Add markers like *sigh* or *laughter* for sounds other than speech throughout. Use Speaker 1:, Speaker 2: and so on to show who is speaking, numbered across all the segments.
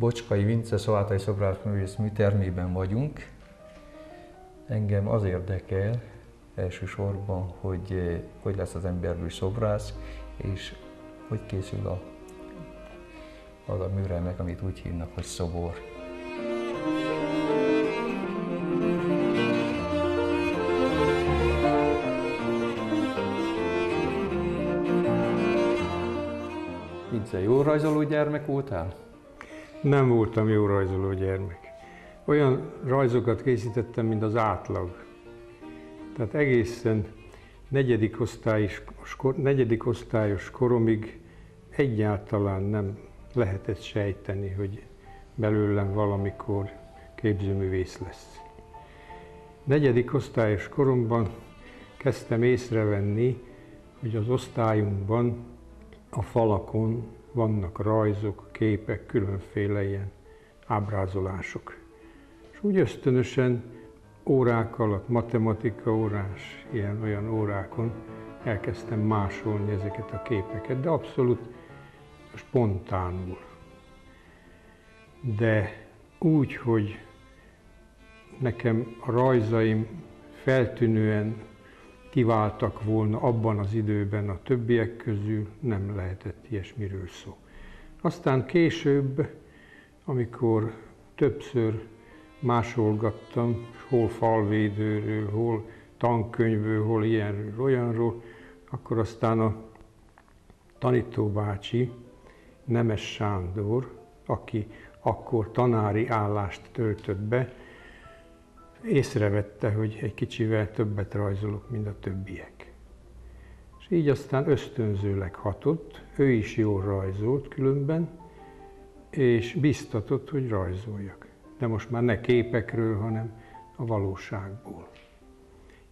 Speaker 1: Bocskai Vince Szoátai Szobrászművész műtermében vagyunk. Engem az érdekel elsősorban, hogy hogy lesz az emberből szobrász, és hogy készül a, az a műremek, amit úgy hívnak, hogy szobor. Vince, jó rajzoló gyermek voltál?
Speaker 2: Nem voltam jó rajzoló gyermek. Olyan rajzokat készítettem, mint az átlag. Tehát egészen negyedik osztályos, negyedik osztályos koromig egyáltalán nem lehetett sejteni, hogy belőlem valamikor képzőművész lesz. Negyedik osztályos koromban kezdtem észrevenni, hogy az osztályunkban a falakon vannak rajzok, képek, különféle ilyen ábrázolások. És úgy ösztönösen órák alatt, matematika órás, ilyen-olyan órákon elkezdtem másolni ezeket a képeket, de abszolút spontánul. De úgy, hogy nekem a rajzaim feltűnően kiváltak volna abban az időben a többiek közül, nem lehetett ilyesmiről szó. Aztán később, amikor többször másolgattam, hol falvédőről, hol tankönyvről, hol ilyenről, olyanról, akkor aztán a tanítóbácsi, Nemes Sándor, aki akkor tanári állást töltött be, észrevette, hogy egy kicsivel többet rajzolok, mint a többiek. Így aztán ösztönzőleg hatott, ő is jól rajzolt különben, és biztatott, hogy rajzoljak. De most már ne képekről, hanem a valóságból.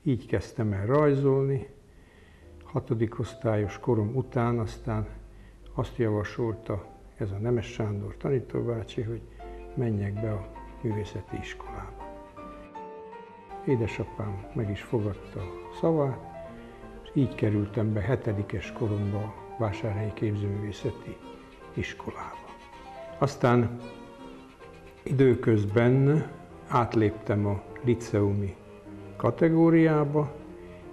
Speaker 2: Így kezdtem el rajzolni, hatodik osztályos korom után aztán azt javasolta ez a Nemes Sándor tanítóbácsi, hogy menjek be a művészeti iskolába. Édesapám meg is fogadta a szavát, így kerültem be hetedikes koromba Vásárhelyi Képzőművészeti Iskolába. Aztán időközben átléptem a liceumi kategóriába,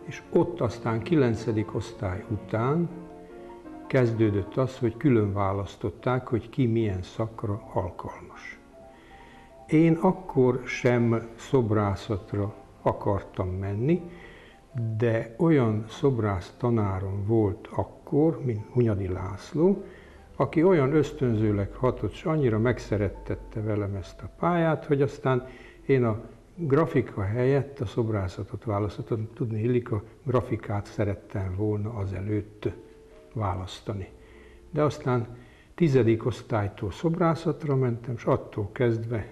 Speaker 2: és ott aztán 9. osztály után kezdődött az, hogy külön választották, hogy ki milyen szakra alkalmas. Én akkor sem szobrászatra akartam menni, de olyan szobrász tanárom volt akkor, mint Hunyadi László, aki olyan ösztönzőleg hatott, és annyira megszerettette velem ezt a pályát, hogy aztán én a grafika helyett a szobrászatot választottam. Tudni illik, a grafikát szerettem volna azelőtt választani. De aztán tizedik osztálytól szobrászatra mentem, és attól kezdve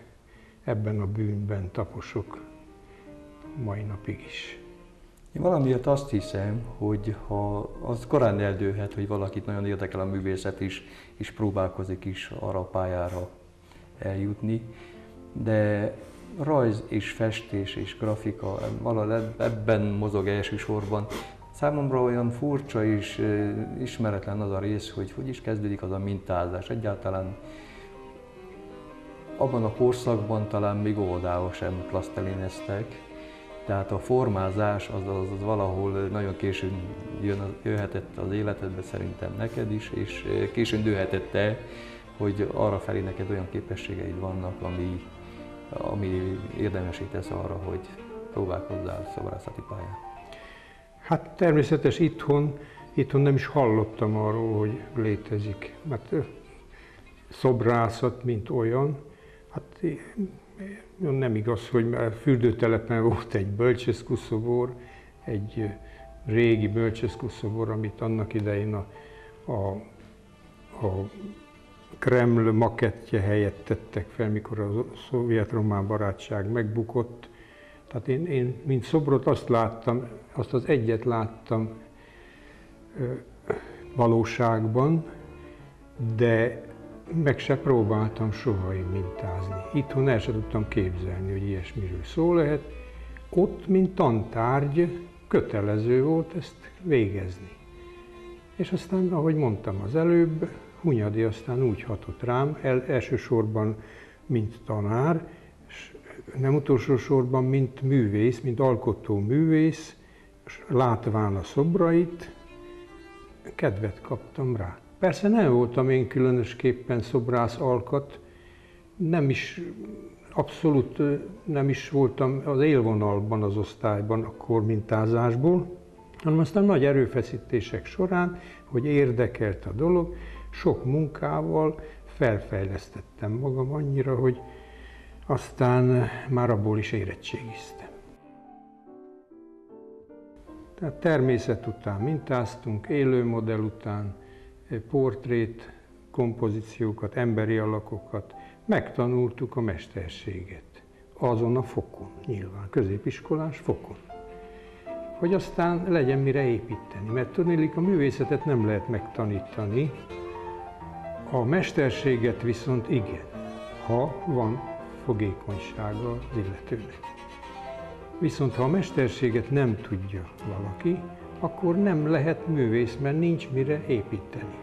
Speaker 2: ebben a bűnben taposok mai napig is.
Speaker 1: Én valamiért azt hiszem, hogy ha az korán eldőhet, hogy valakit nagyon érdekel a művészet is, és próbálkozik is arra a pályára eljutni, de rajz és festés és grafika valahol ebben mozog elsősorban. Számomra olyan furcsa és ismeretlen az a rész, hogy hogy is kezdődik az a mintázás. Egyáltalán abban a korszakban talán még óvodába sem plasztelineztek, tehát a formázás az, az, az valahol nagyon későn jön, jöhetett az életedbe szerintem neked is, és későn dőhetett el, hogy arra felé neked olyan képességeid vannak, ami, ami érdemesít tesz arra, hogy próbálkozzál szobrászati pályán.
Speaker 2: Hát természetes itthon, itthon nem is hallottam arról, hogy létezik, mert szobrászat, mint olyan, hát nem igaz, hogy a fürdőtelepen volt egy bölcseszkuszobor, egy régi bölcseszkuszobor, amit annak idején a, a, a Kreml makettje helyett tettek fel, mikor a szovjet-román barátság megbukott. Tehát én, én, mint szobrot azt láttam, azt az egyet láttam valóságban, de meg se próbáltam soha én mintázni. Itthon el sem tudtam képzelni, hogy ilyesmiről szó lehet. Ott, mint tantárgy, kötelező volt ezt végezni. És aztán, ahogy mondtam az előbb, Hunyadi aztán úgy hatott rám, el, elsősorban mint tanár, és nem utolsó sorban, mint művész, mint alkotó művész, és látván a szobrait, kedvet kaptam rá. Persze nem voltam én különösképpen szobrász alkat, nem is, abszolút nem is voltam az élvonalban az osztályban a kormintázásból, hanem aztán nagy erőfeszítések során, hogy érdekelt a dolog, sok munkával felfejlesztettem magam annyira, hogy aztán már abból is érettségiztem. Tehát természet után mintáztunk, élő modell után, portrét, kompozíciókat, emberi alakokat, megtanultuk a mesterséget. Azon a fokon, nyilván, középiskolás fokon. Hogy aztán legyen mire építeni, mert tudnélik a művészetet nem lehet megtanítani, a mesterséget viszont igen, ha van fogékonysága az illetőnek. Viszont ha a mesterséget nem tudja valaki, akkor nem lehet művész, mert nincs mire építeni.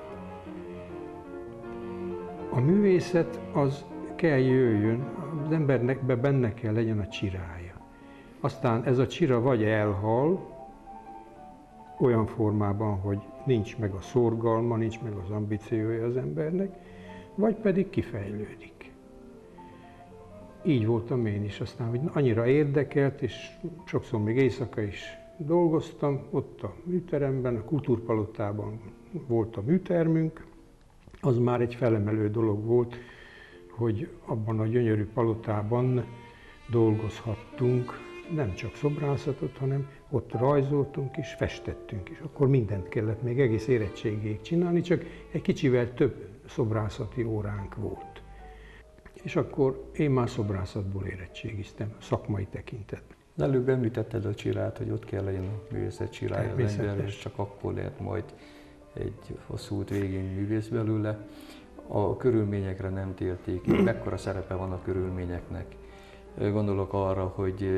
Speaker 2: A művészet az kell jöjjön, az embernek be benne kell legyen a csirája. Aztán ez a csira vagy elhal, olyan formában, hogy nincs meg a szorgalma, nincs meg az ambíciója az embernek, vagy pedig kifejlődik. Így voltam én is, aztán, hogy annyira érdekelt, és sokszor még éjszaka is dolgoztam, ott a műteremben, a kultúrpalotában volt a műtermünk, az már egy felemelő dolog volt, hogy abban a gyönyörű palotában dolgozhattunk, nem csak szobrászatot, hanem ott rajzoltunk és festettünk is. Akkor mindent kellett még egész érettségig csinálni, csak egy kicsivel több szobrászati óránk volt. És akkor én már szobrászatból érettségiztem, szakmai tekintetben.
Speaker 1: Előbb említetted a csirát, hogy ott kell legyen a művészet csirája az ember, és csak akkor lehet majd egy hosszú út végén művész belőle. A körülményekre nem térték, mekkora szerepe van a körülményeknek. Gondolok arra, hogy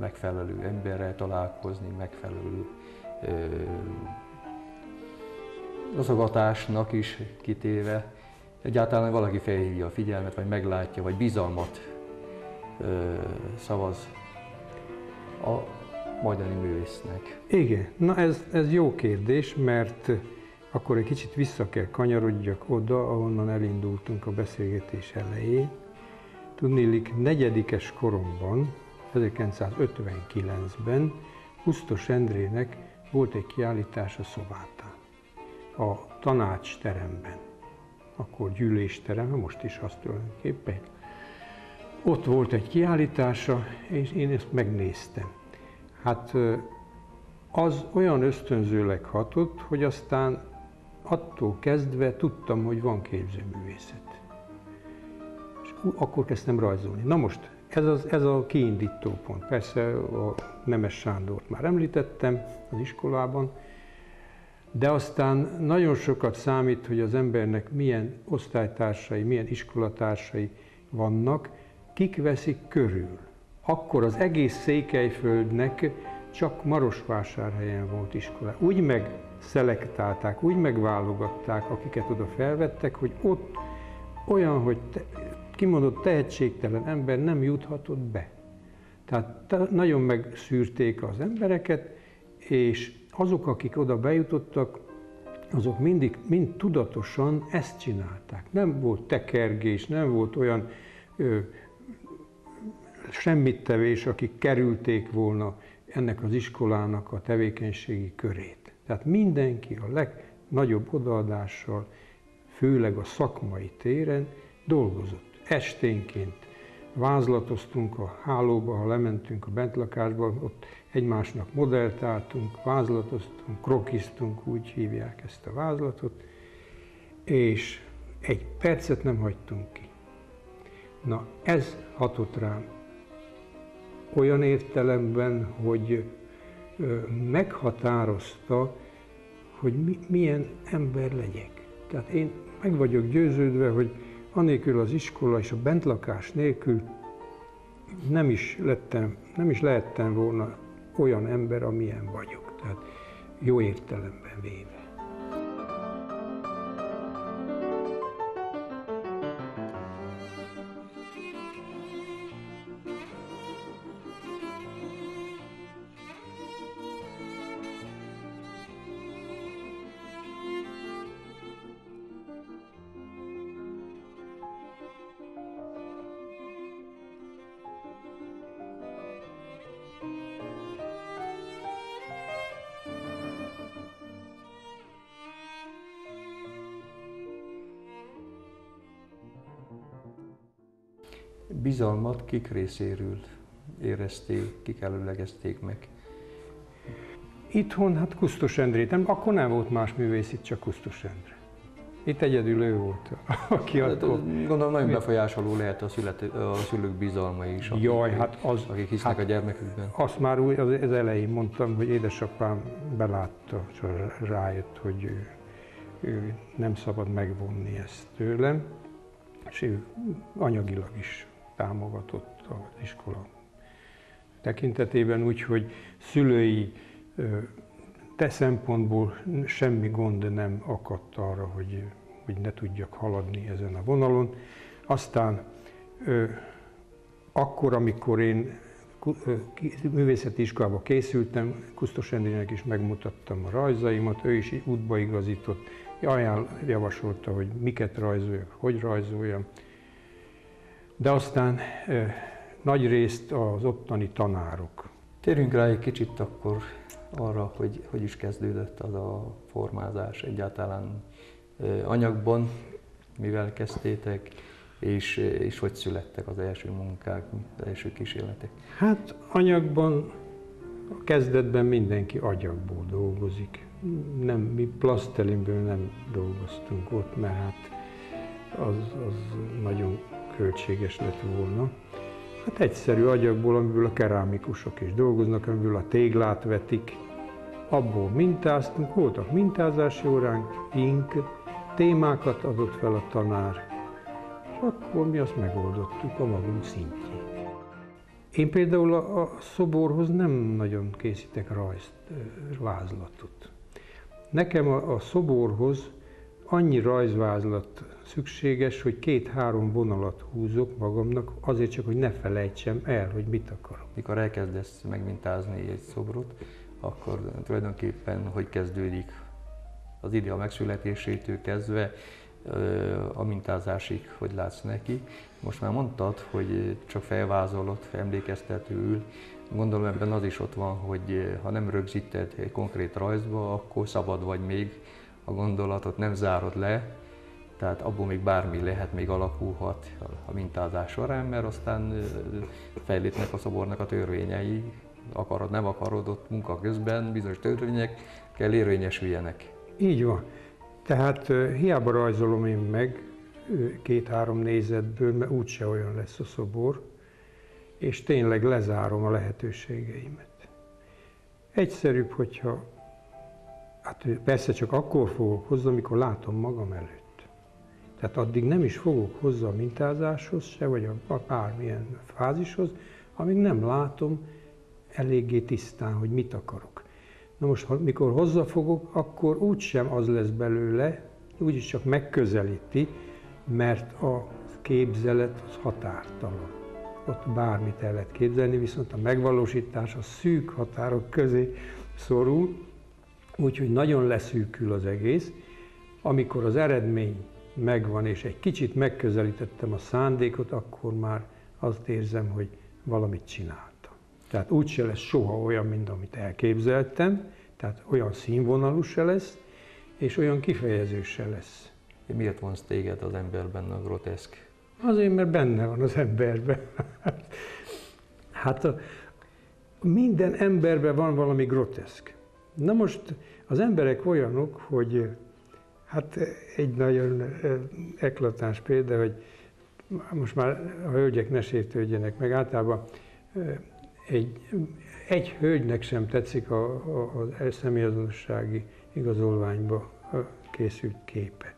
Speaker 1: megfelelő emberrel találkozni, megfelelő azogatásnak is kitéve, egyáltalán valaki felhívja a figyelmet, vagy meglátja, vagy bizalmat szavaz a majdani művésznek.
Speaker 2: Igen, na ez, ez jó kérdés, mert akkor egy kicsit vissza kell kanyarodjak oda, ahonnan elindultunk a beszélgetés elején. Tudnélik, negyedikes koromban, 1959-ben Husztos Endrének volt egy kiállítás a szobátán, a tanácsteremben, akkor gyűlésterem, most is azt tulajdonképpen. Ott volt egy kiállítása, és én ezt megnéztem. Hát az olyan ösztönzőleg hatott, hogy aztán attól kezdve tudtam, hogy van képzőművészet. És akkor kezdtem rajzolni. Na most, ez, az, ez a kiindító pont. Persze a Nemes Sándort már említettem az iskolában, de aztán nagyon sokat számít, hogy az embernek milyen osztálytársai, milyen iskolatársai vannak, kik veszik körül. Akkor az egész Székelyföldnek csak Marosvásárhelyen volt iskola. Úgy megszelektálták, úgy megválogatták, akiket oda felvettek, hogy ott olyan, hogy te, kimondott tehetségtelen ember nem juthatott be. Tehát nagyon megszűrték az embereket, és azok, akik oda bejutottak, azok mindig, mind tudatosan ezt csinálták. Nem volt tekergés, nem volt olyan ö, semmit tevés, akik kerülték volna ennek az iskolának a tevékenységi körét. Tehát mindenki a legnagyobb odaadással, főleg a szakmai téren dolgozott. Esténként vázlatoztunk a hálóba, ha lementünk a bentlakásba, ott egymásnak modellt álltunk, vázlatoztunk, krokiztunk, úgy hívják ezt a vázlatot, és egy percet nem hagytunk ki. Na, ez hatott rám olyan értelemben, hogy meghatározta, hogy mi, milyen ember legyek. Tehát én meg vagyok győződve, hogy anélkül az iskola és a bentlakás nélkül nem is, lettem, nem is lehettem volna olyan ember, amilyen vagyok. Tehát jó értelemben véve.
Speaker 1: Bizalmat kik részéről érezték, kik előlegezték meg?
Speaker 2: Itthon, hát Kusztos Endrét, nem, akkor nem volt más művész, itt csak Kusztos Endre. Itt egyedül ő volt, *laughs* aki
Speaker 1: Hát,
Speaker 2: akkor...
Speaker 1: Gondolom nagyon befolyásoló lehet a, szület, a szülők bizalma is, akik,
Speaker 2: Jaj, hát az-
Speaker 1: akik hisznek
Speaker 2: hát-
Speaker 1: a gyermekükben.
Speaker 2: Azt már úgy az, az elején mondtam, hogy édesapám belátta, rájött, hogy ő, ő nem szabad megvonni ezt tőlem, és ő anyagilag is támogatott az iskola tekintetében, úgyhogy szülői te szempontból semmi gond nem akadt arra, hogy, hogy ne tudjak haladni ezen a vonalon. Aztán akkor, amikor én művészeti iskolába készültem, Kusztos Endrének is megmutattam a rajzaimat, ő is útba igazított, ajánl, javasolta, hogy miket rajzoljak, hogy rajzoljam. De aztán nagy részt az ottani tanárok.
Speaker 1: Térjünk rá egy kicsit akkor arra, hogy hogy is kezdődött az a formázás egyáltalán anyagban, mivel kezdtétek, és, és hogy születtek az első munkák, az első kísérletek.
Speaker 2: Hát anyagban a kezdetben mindenki agyagból dolgozik. Nem, mi plasztelinből nem dolgoztunk ott, mert hát az, az nagyon költséges lett volna. Hát egyszerű agyagból, amiből a kerámikusok is dolgoznak, amiből a téglát vetik. Abból mintáztunk, voltak mintázási óránk, ink, témákat adott fel a tanár, és akkor mi azt megoldottuk a magunk szintjén. Én például a, szoborhoz nem nagyon készítek rajzt, vázlatot. Nekem a szoborhoz annyi rajzvázlat szükséges, hogy két-három vonalat húzok magamnak, azért csak, hogy ne felejtsem el, hogy mit akarok.
Speaker 1: Mikor elkezdesz megmintázni egy szobrot, akkor tulajdonképpen hogy kezdődik az idea megszületésétől kezdve a mintázásig, hogy látsz neki. Most már mondtad, hogy csak felvázolod, emlékeztetőül. Gondolom ebben az is ott van, hogy ha nem rögzíted egy konkrét rajzba, akkor szabad vagy még a gondolatot, nem zárod le, tehát abból még bármi lehet, még alakulhat a mintázás során, mert aztán fejlődnek a szobornak a törvényei, akarod, nem akarod, ott munka közben bizonyos törvények kell érvényesüljenek.
Speaker 2: Így van. Tehát hiába rajzolom én meg két-három nézetből, mert úgyse olyan lesz a szobor, és tényleg lezárom a lehetőségeimet. Egyszerűbb, hogyha, hát persze csak akkor fogok hozzá, amikor látom magam előtt. Tehát addig nem is fogok hozzá a mintázáshoz se, vagy a, bármilyen fázishoz, amíg nem látom eléggé tisztán, hogy mit akarok. Na most, ha, mikor hozzafogok, akkor úgysem az lesz belőle, úgyis csak megközelíti, mert a képzelet az határtalan. Ott bármit el lehet képzelni, viszont a megvalósítás a szűk határok közé szorul, úgyhogy nagyon leszűkül az egész. Amikor az eredmény megvan, és egy kicsit megközelítettem a szándékot, akkor már azt érzem, hogy valamit csináltam. Tehát úgyse lesz soha olyan, mint amit elképzeltem, tehát olyan színvonalú se lesz, és olyan kifejező se lesz.
Speaker 1: Miért vonz téged az emberben a groteszk?
Speaker 2: Azért, mert benne van az emberben. *laughs* Hát a, minden emberben van valami groteszk. Na most az emberek olyanok, hogy hát egy nagyon eh, eklatáns példa, hogy most már a hölgyek ne sértődjenek meg, általában eh, egy, egy hölgynek sem tetszik a, a, a személyazonossági igazolványba készült képe.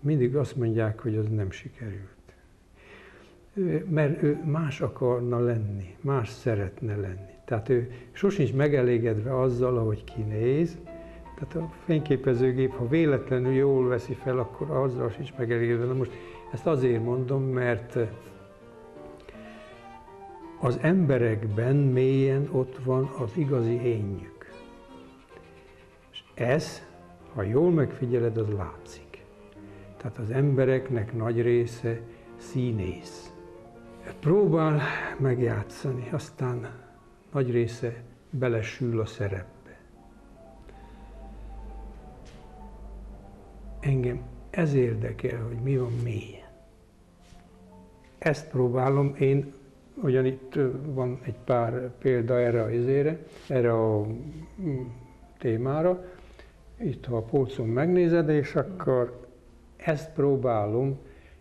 Speaker 2: Mindig azt mondják, hogy az nem sikerült. Mert ő más akarna lenni, más szeretne lenni. Tehát ő sosincs megelégedve azzal, ahogy kinéz, tehát a fényképezőgép, ha véletlenül jól veszi fel, akkor azzal sincs megelégedve. Na most ezt azért mondom, mert az emberekben mélyen ott van az igazi énjük. És ez, ha jól megfigyeled, az látszik. Tehát az embereknek nagy része színész. Próbál megjátszani, aztán nagy része belesül a szerepbe. Engem ez érdekel, hogy mi van mélyen. ezt próbálom én, ugyan itt van egy pár példa erre a izére, erre a mm, témára, itt ha a polcon megnézed, és akkor ezt próbálom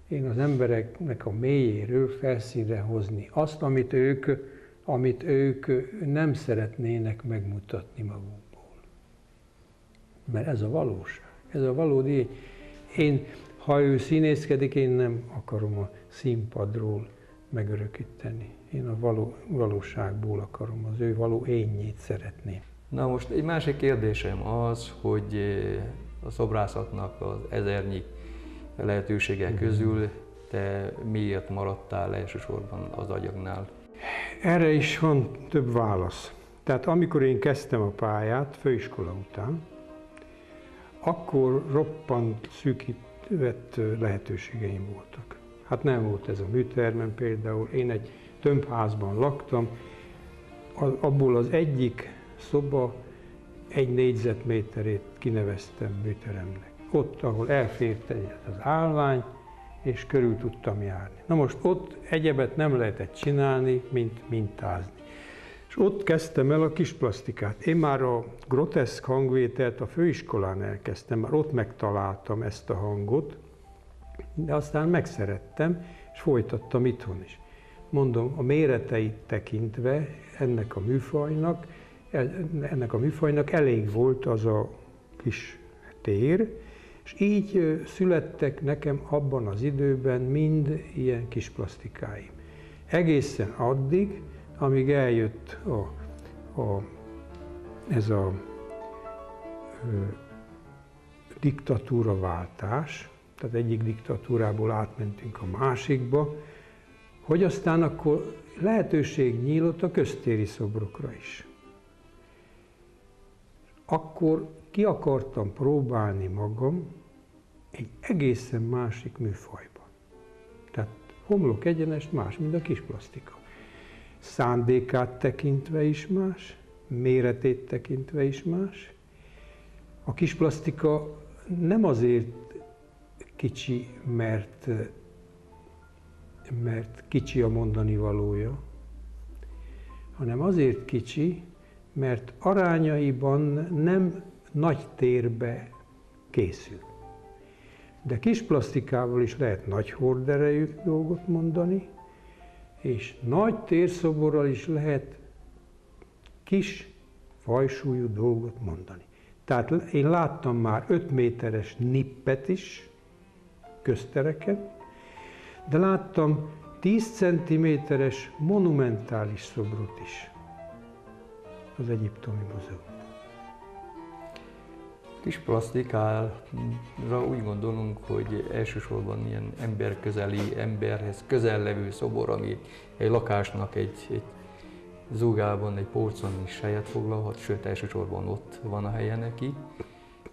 Speaker 2: én az embereknek a mélyéről felszínre hozni. Azt, amit ők, amit ők nem szeretnének megmutatni magukból. Mert ez a valóság. Ez a valódi. Én, ha ő színészkedik, én nem akarom a színpadról megörökíteni. Én a való, valóságból akarom, az ő való énnyét szeretném.
Speaker 1: Na most egy másik kérdésem az, hogy a szobrászatnak az ezernyi lehetőségek közül te miért maradtál elsősorban az agyagnál?
Speaker 2: Erre is van több válasz. Tehát amikor én kezdtem a pályát, főiskola után, akkor roppant szűkített lehetőségeim voltak. Hát nem volt ez a műtermem például, én egy tömbházban laktam, abból az egyik szoba egy négyzetméterét kineveztem műteremnek ott, ahol elfért az állvány, és körül tudtam járni. Na most ott egyebet nem lehetett csinálni, mint mintázni. És ott kezdtem el a kis plastikát. Én már a groteszk hangvételt a főiskolán elkezdtem, már ott megtaláltam ezt a hangot, de aztán megszerettem, és folytattam itthon is. Mondom, a méreteit tekintve ennek a műfajnak, ennek a műfajnak elég volt az a kis tér, és így születtek nekem abban az időben mind ilyen kis plastikáim. Egészen addig, amíg eljött a, a, ez a ö, diktatúra váltás, tehát egyik diktatúrából átmentünk a másikba, hogy aztán akkor lehetőség nyílt a köztéri szobrokra is. Akkor ki akartam próbálni magam egy egészen másik műfajban. Tehát homlok egyenest más, mint a kis plastika. Szándékát tekintve is más, méretét tekintve is más. A kis plastika nem azért kicsi, mert, mert kicsi a mondani valója, hanem azért kicsi, mert arányaiban nem nagy térbe készül. De kis plastikával is lehet nagy horderejű dolgot mondani, és nagy térszoborral is lehet kis fajsúlyú dolgot mondani. Tehát én láttam már 5 méteres nippet is köztereken, de láttam 10 centiméteres monumentális szobrot is az Egyiptomi Múzeum
Speaker 1: kis plastikára úgy gondolunk, hogy elsősorban ilyen emberközeli, emberhez közel levő szobor, ami egy lakásnak egy, egy zúgában, egy polcon is helyet foglalhat, sőt elsősorban ott van a helye neki,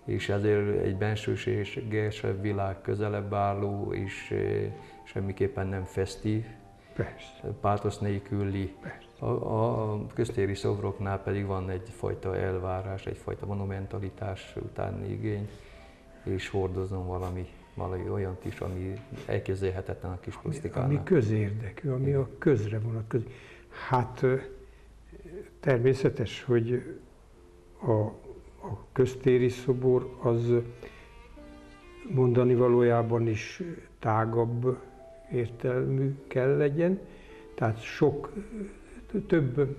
Speaker 1: és ezért egy bensőségesebb világ közelebb álló, és eh, semmiképpen nem festív,
Speaker 2: Persze.
Speaker 1: pátosz nélküli. Persze. A, a köztéri szobroknál pedig van egyfajta elvárás, egyfajta monumentalitás utáni igény, és hordozom valami, valami olyan is, ami elképzelhetetlen a kis plastikánál.
Speaker 2: Ami, ami közérdekű, ami a közre vonatkozik. Hát természetes, hogy a, a köztéri szobor az mondani valójában is tágabb értelmű kell legyen, tehát sok több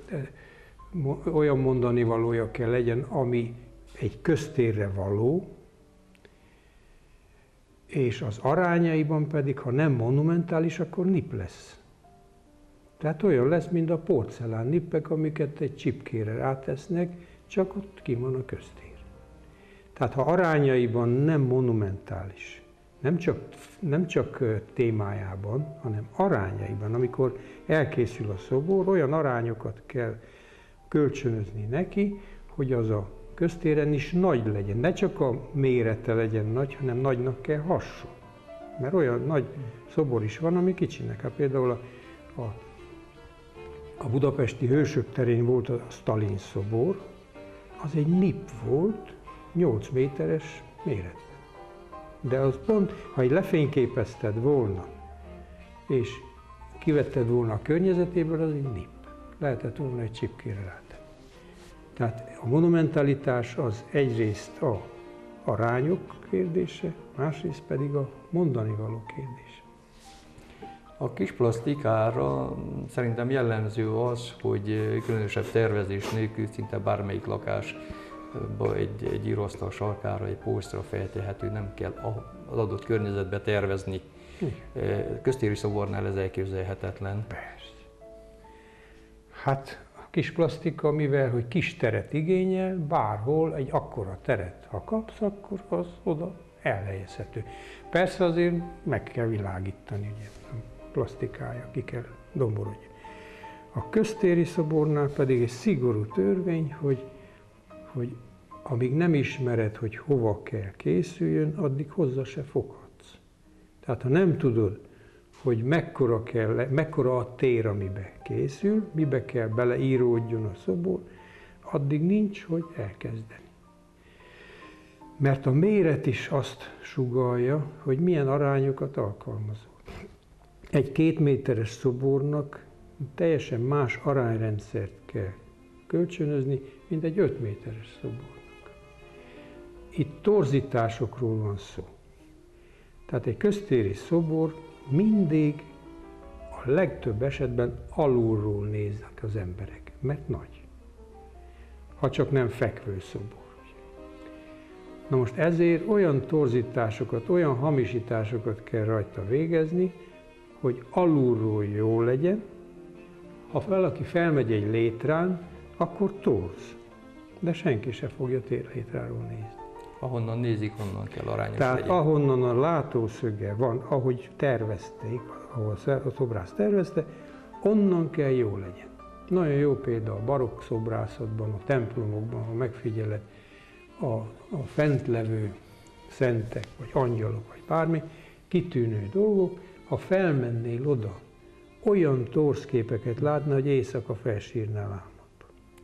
Speaker 2: olyan mondani valója kell legyen, ami egy köztérre való, és az arányaiban pedig, ha nem monumentális, akkor nip lesz. Tehát olyan lesz, mint a porcelán nippek, amiket egy csipkére rátesznek, csak ott ki van a köztér. Tehát ha arányaiban nem monumentális, nem csak, nem csak témájában, hanem arányaiban. Amikor elkészül a szobor, olyan arányokat kell kölcsönözni neki, hogy az a köztéren is nagy legyen. Ne csak a mérete legyen nagy, hanem nagynak kell hasson. Mert olyan nagy szobor is van, ami kicsinek. Hát például a, a, a budapesti hősök terén volt a Stalin szobor, az egy nip volt, 8 méteres méret. De az pont, ha lefényképezted volna, és kivetted volna a környezetéből, az egy nip. Lehetett volna egy csipkére rátenni. Tehát a monumentalitás az egyrészt a arányok kérdése, másrészt pedig a mondani való kérdése.
Speaker 1: A kis plastikára szerintem jellemző az, hogy különösebb tervezés nélkül szinte bármelyik lakás egy, egy íróasztal sarkára, egy pósztra feltehető, nem kell az adott környezetbe tervezni. Köztéri szobornál ez elképzelhetetlen.
Speaker 2: Persze. Hát a kis plastika, mivel hogy kis teret igényel, bárhol egy akkora teret, ha kapsz, akkor az oda elhelyezhető. Persze azért meg kell világítani, ugye, a plastikája ki kell domborodni. A köztéri szobornál pedig egy szigorú törvény, hogy, hogy amíg nem ismered, hogy hova kell készüljön, addig hozzá se foghatsz. Tehát ha nem tudod, hogy mekkora, kell, mekkora a tér, amibe készül, mibe kell beleíródjon a szobor, addig nincs, hogy elkezdeni. Mert a méret is azt sugalja, hogy milyen arányokat alkalmazol. Egy két méteres szobornak teljesen más arányrendszert kell kölcsönözni, mint egy öt méteres szobornak. Itt torzításokról van szó. Tehát egy köztéri szobor mindig a legtöbb esetben alulról néznek az emberek, mert nagy. Ha csak nem fekvő szobor. Na most ezért olyan torzításokat, olyan hamisításokat kell rajta végezni, hogy alulról jó legyen, ha valaki felmegy egy létrán, akkor torz. De senki se fogja létráról nézni.
Speaker 1: Ahonnan nézik, onnan kell arányos
Speaker 2: Tehát
Speaker 1: legyen.
Speaker 2: ahonnan a látószöge van, ahogy tervezték, ahol a szobrász tervezte, onnan kell jó legyen. Nagyon jó példa a barokk szobrászatban, a templomokban, ha megfigyeled, a, a fentlevő szentek, vagy angyalok, vagy bármi, kitűnő dolgok, ha felmennél oda, olyan torszképeket látna, hogy éjszaka felsírnál ám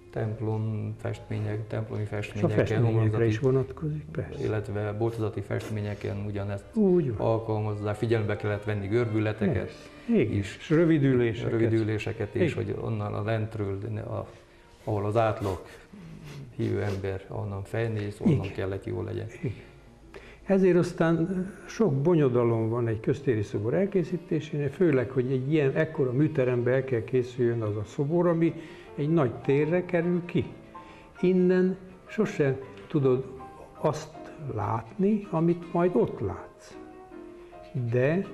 Speaker 1: templom festmények, templomi
Speaker 2: festményeken, és a festményekre is vonatkozik, persze.
Speaker 1: Illetve boltozati festményeken ugyanezt Úgy van. alkalmazzák, figyelembe kellett venni görbületeket
Speaker 2: Igen. És rövidüléseket.
Speaker 1: Rövidüléseket is, hogy onnan a lentről, a, ahol az átlag hívő ember onnan felnéz, onnan Igen. kellett jó legyen. Igen.
Speaker 2: Ezért aztán sok bonyodalom van egy köztéri szobor elkészítésénél, főleg, hogy egy ilyen ekkora műterembe el kell készüljön az a szobor, ami egy nagy térre kerül ki. Innen sosem tudod azt látni, amit majd ott látsz. De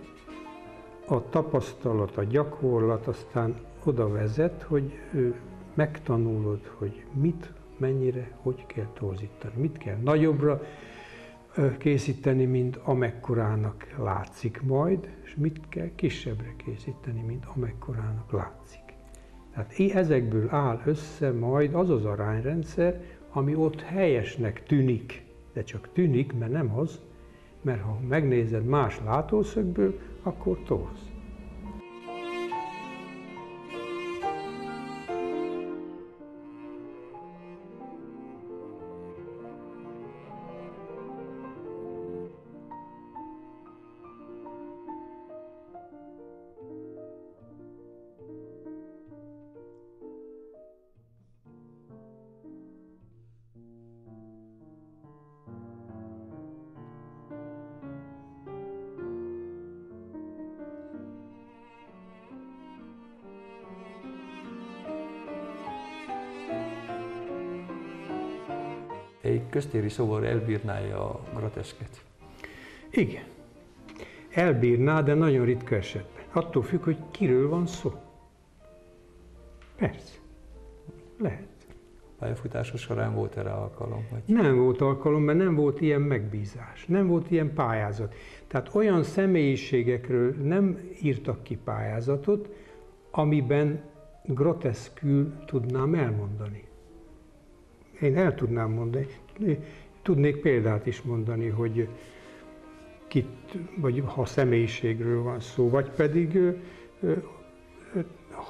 Speaker 2: a tapasztalat, a gyakorlat aztán oda vezet, hogy megtanulod, hogy mit, mennyire, hogy kell torzítani, mit kell nagyobbra készíteni, mint amekkorának látszik majd, és mit kell kisebbre készíteni, mint amekkorának látszik. Tehát ezekből áll össze majd az az arányrendszer, ami ott helyesnek tűnik, de csak tűnik, mert nem az, mert ha megnézed más látószögből, akkor torz.
Speaker 1: Egy köztéri szóval elbírná a groteszket?
Speaker 2: Igen. Elbírná, de nagyon ritka esetben. Attól függ, hogy kiről van szó. Persze. Lehet.
Speaker 1: Pályafutása során volt erre alkalom?
Speaker 2: Vagy? Nem volt alkalom, mert nem volt ilyen megbízás, nem volt ilyen pályázat. Tehát olyan személyiségekről nem írtak ki pályázatot, amiben groteszkül tudnám elmondani. Én el tudnám mondani, tudnék példát is mondani, hogy kit, vagy ha személyiségről van szó, vagy pedig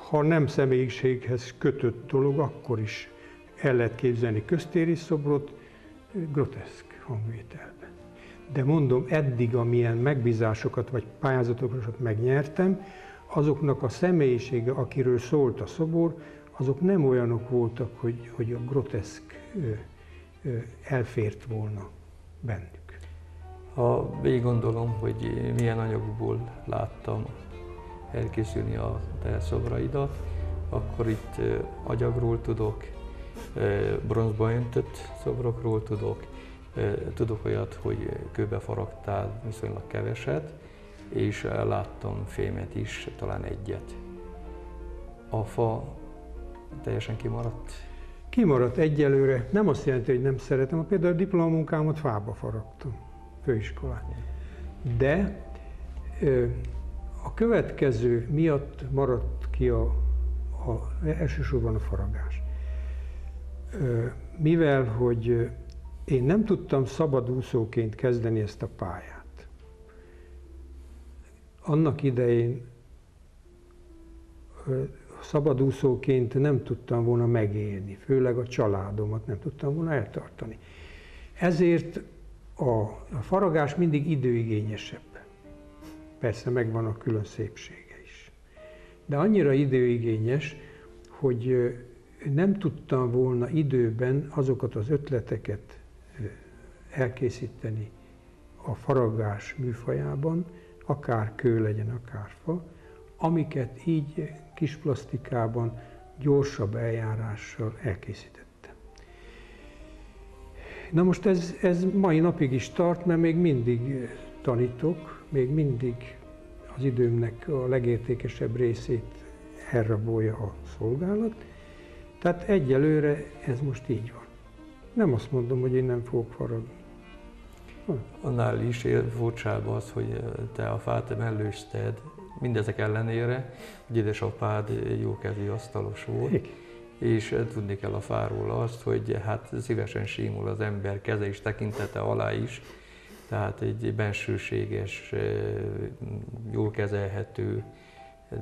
Speaker 2: ha nem személyiséghez kötött dolog, akkor is el lehet képzelni köztéri szobrot groteszk hangvételben. De mondom, eddig, amilyen megbízásokat vagy pályázatokat megnyertem, azoknak a személyisége, akiről szólt a szobor, azok nem olyanok voltak, hogy, hogy a groteszk elfért volna bennük.
Speaker 1: Ha végig gondolom, hogy milyen anyagból láttam elkészülni a te szobraidat, akkor itt agyagról tudok, bronzba öntött szobrokról tudok, tudok olyat, hogy kőbe faragtál viszonylag keveset, és láttam fémet is, talán egyet. A fa teljesen kimaradt?
Speaker 2: Kimaradt egyelőre. Nem azt jelenti, hogy nem szeretem. Például a diplomunkámat fába faragtam, főiskolán. De a következő miatt maradt ki a, a elsősorban a faragás. Mivel, hogy én nem tudtam szabadúszóként kezdeni ezt a pályát. Annak idején szabadúszóként nem tudtam volna megélni, főleg a családomat nem tudtam volna eltartani. Ezért a, a faragás mindig időigényesebb. Persze megvan a külön szépsége is. De annyira időigényes, hogy nem tudtam volna időben azokat az ötleteket elkészíteni a faragás műfajában, akár kő legyen, akár fa, amiket így kis plastikában gyorsabb eljárással elkészítettem. Na most ez, ez mai napig is tart, mert még mindig tanítok, még mindig az időmnek a legértékesebb részét elrabolja a szolgálat. Tehát egyelőre ez most így van. Nem azt mondom, hogy én nem fogok faragni.
Speaker 1: Annál is furcsább az, hogy te a fát mellőzted, mindezek ellenére, hogy édesapád jókedvű asztalos volt, és tudni kell a fáról azt, hogy hát szívesen símul az ember keze és tekintete alá is, tehát egy bensőséges, jól kezelhető,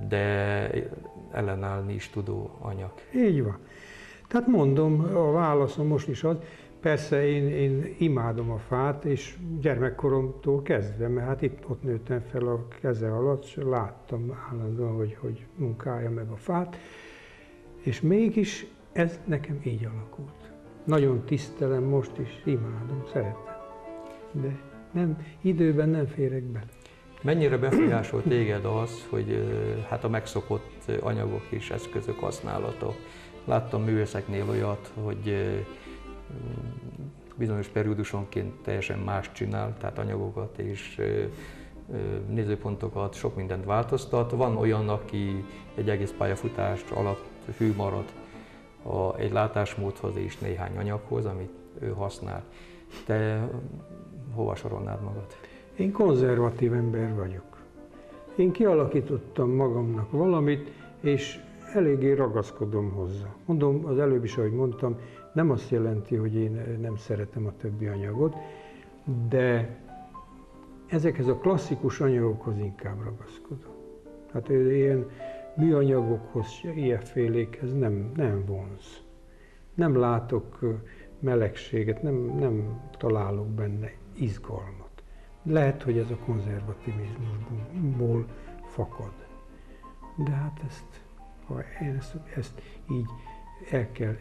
Speaker 1: de ellenállni is tudó anyag.
Speaker 2: Így van. Tehát mondom, a válaszom most is az, Persze én, én imádom a fát, és gyermekkoromtól kezdve, mert hát itt ott nőttem fel a keze alatt, és láttam állandóan, hogy, hogy munkálja meg a fát, és mégis ez nekem így alakult. Nagyon tisztelem most is, imádom, szeretem. De nem, időben nem férek bele.
Speaker 1: Mennyire befolyásolt téged az, hogy hát a megszokott anyagok és eszközök használata? Láttam művészeknél olyat, hogy bizonyos periódusonként teljesen más csinál, tehát anyagokat és nézőpontokat, sok mindent változtat. Van olyan, aki egy egész pályafutást alatt hű marad a, egy látásmódhoz és néhány anyaghoz, amit ő használ. Te hova sorolnád magad?
Speaker 2: Én konzervatív ember vagyok. Én kialakítottam magamnak valamit, és eléggé ragaszkodom hozzá. Mondom, az előbb is, ahogy mondtam, nem azt jelenti, hogy én nem szeretem a többi anyagot, de ezekhez a klasszikus anyagokhoz inkább ragaszkodom. Hát ilyen műanyagokhoz, ilyenfélékhez nem, nem vonz. Nem látok melegséget, nem, nem találok benne izgalmat. Lehet, hogy ez a konzervativizmusból fakad. De hát ezt, ha én ezt, ezt így el kell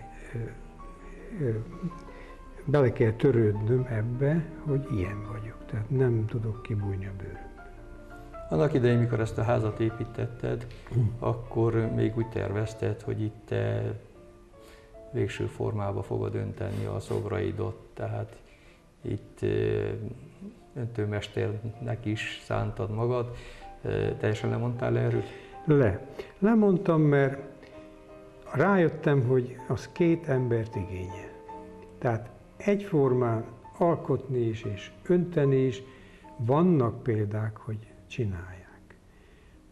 Speaker 2: bele kell törődnöm ebbe, hogy ilyen vagyok. Tehát nem tudok kibújni a bőrömből.
Speaker 1: Annak idején, mikor ezt a házat építetted, akkor még úgy tervezted, hogy itt te végső formába fogod önteni a szobraidot, tehát itt öntőmesternek is szántad magad. Teljesen lemondtál erről?
Speaker 2: Le. Lemondtam, mert rájöttem, hogy az két embert igényel. Tehát egyformán alkotni is és önteni is, vannak példák, hogy csinálják.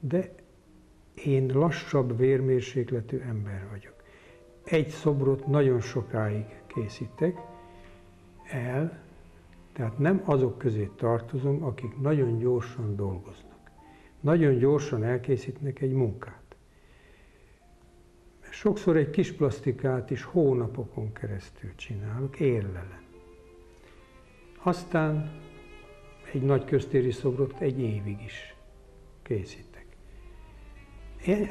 Speaker 2: De én lassabb vérmérsékletű ember vagyok. Egy szobrot nagyon sokáig készítek el, tehát nem azok közé tartozom, akik nagyon gyorsan dolgoznak. Nagyon gyorsan elkészítnek egy munkát. Sokszor egy kis plastikát is hónapokon keresztül csinálok, érlelen. Aztán egy nagy köztéri szobrot egy évig is készítek.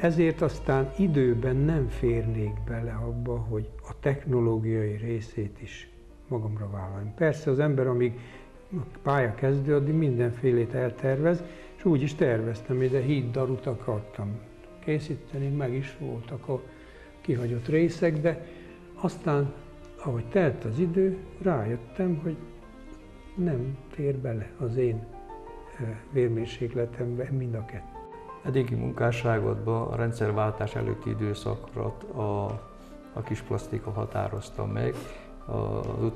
Speaker 2: ezért aztán időben nem férnék bele abba, hogy a technológiai részét is magamra vállaljam. Persze az ember, amíg pálya kezdő, addig mindenfélét eltervez, és úgy is terveztem, ide híddarut akartam készíteni, meg is voltak a kihagyott részek, de aztán, ahogy telt az idő, rájöttem, hogy nem fér bele az én vérmérsékletembe mind a kettő.
Speaker 1: Eddigi munkásságodban a rendszerváltás előtti időszakra a, a kis plastika határozta meg, az,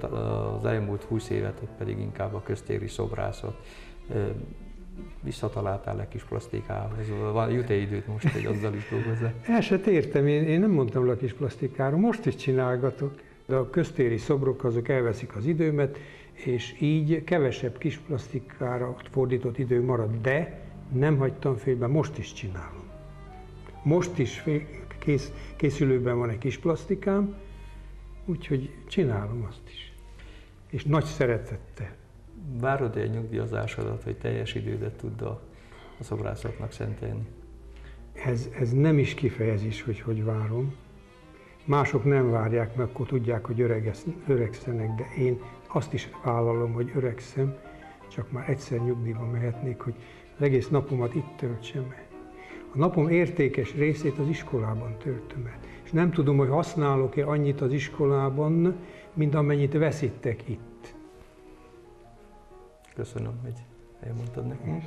Speaker 1: az elmúlt 20 évet pedig inkább a köztéri szobrászat. Visszataláltál egy kis plastikához? Van, jut-e időt most, hogy azzal is dolgozzál?
Speaker 2: El se értem, én, én nem mondtam le a kis plastikára, most is csinálgatok. De a köztéri szobrok azok elveszik az időmet, és így kevesebb kis plastikára fordított idő marad, de nem hagytam félbe, most is csinálom. Most is kész, készülőben van egy kis plastikám, úgyhogy csinálom azt is. És nagy szeretettel.
Speaker 1: Várod egy nyugdíjazásodat, hogy teljes idődet tud a, a szobrászatnak szentelni?
Speaker 2: Ez, ez nem is kifejezés, hogy hogy várom. Mások nem várják, mert akkor tudják, hogy öregesz, öregszenek, de én azt is vállalom, hogy öregszem, csak már egyszer nyugdíjba mehetnék, hogy az egész napomat itt töltsem el. A napom értékes részét az iskolában töltöm el. És nem tudom, hogy használok-e annyit az iskolában, mint amennyit veszítek itt.
Speaker 1: Köszönöm, hogy elmondtad nekünk.